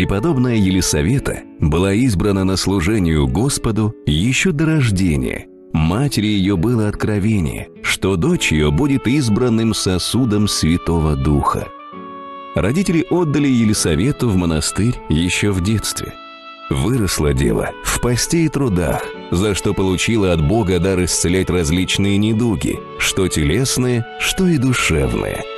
Преподобная Елисавета была избрана на служению Господу еще до рождения. Матери ее было откровение, что дочь ее будет избранным сосудом Святого Духа. Родители отдали Елисавету в монастырь еще в детстве. Выросла дева в посте и трудах, за что получила от Бога дар исцелять различные недуги, что телесные, что и душевные –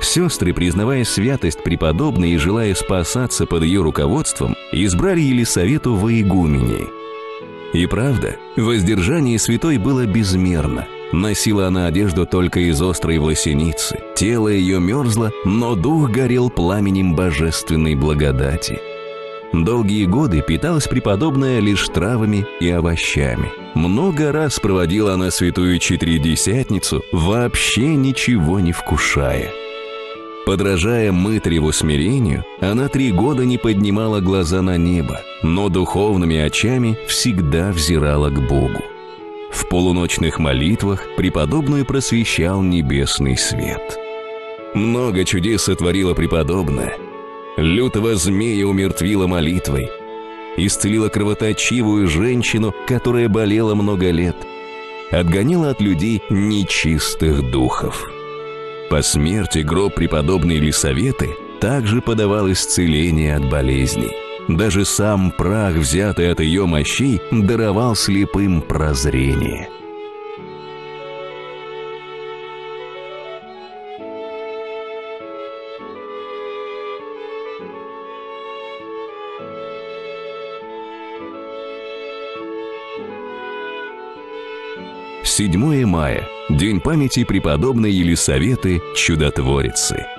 Сестры, признавая святость преподобной и желая спасаться под ее руководством, избрали Елисавету во игуменей. И правда, воздержание святой было безмерно. Носила она одежду только из острой власеницы. Тело ее мерзло, но дух горел пламенем божественной благодати. Долгие годы питалась преподобная лишь травами и овощами. Много раз проводила она святую Четыредесятницу, вообще ничего не вкушая – Подражая мытреву смирению, она три года не поднимала глаза на небо, но духовными очами всегда взирала к Богу. В полуночных молитвах преподобную просвещал небесный свет. Много чудес сотворила преподобная. Лютого змея умертвила молитвой. Исцелила кровоточивую женщину, которая болела много лет. Отгонила от людей нечистых духов. По смерти гроб преподобной Елисаветы также подавал исцеление от болезней. Даже сам прах, взятый от ее мощей, даровал слепым прозрение. Седьмое мая – День памяти преподобной Елисаветы Чудотворицы –